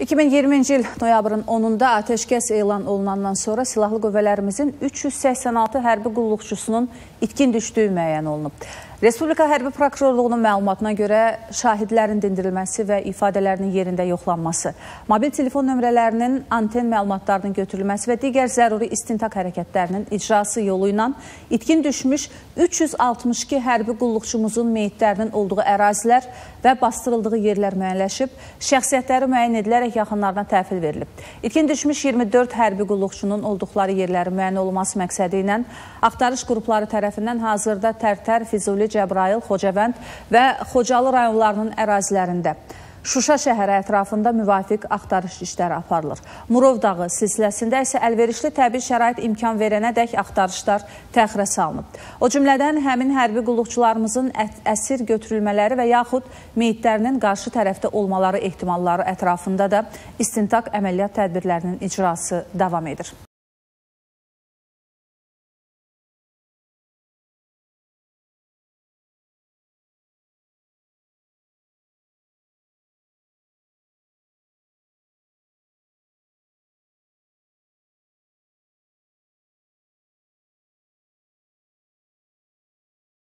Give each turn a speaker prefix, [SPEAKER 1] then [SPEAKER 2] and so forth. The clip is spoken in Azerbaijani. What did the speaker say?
[SPEAKER 1] 2020-ci il noyabrın 10-da ateşkəs elan olunandan sonra silahlı qüvvələrimizin 386 hərbi qulluqçusunun itkin düşdüyü müəyyən olunub. Respublika Hərbi Prokurorluğunun məlumatına görə şahidlərin dindirilməsi və ifadələrinin yerində yoxlanması, mobil telefon nömrələrinin anten məlumatlarının götürülməsi və digər zəruri istintaq hərəkətlərinin icrası yolu ilə itkin düşmüş 362 hərbi qulluqçumuzun meyitlərinin olduğu ərazilər və bastırıldığı yerlər müəyyənləşib, şəxsiyyətləri müəyyən edilərək yaxınlarına təhvil verilib. İtkin düşmüş 24 hərbi qulluqçunun olduqları yerlərin müəyyən olunması məqsədi ilə axtarış qrupları tərəfindən hazırda Tərtər, Füzuli, Cəbrayıl, Xocavənd və Xocalı rayonlarının ərazilərində Şuşa şəhəri ətrafında müvafiq axtarış işləri aparılır. Murov dağı silsiləsində isə əlverişli təbii şərait imkan verənə dək axtarışlar təxirə salınıb. O cümlədən həmin hərbi qulluqçularımızın əsir götürülmələri və yaxud meyitlərinin qarşı tərəfdə olmaları ehtimalları ətrafında da istintaq əməliyyat tədbirlərinin icrası davam edir.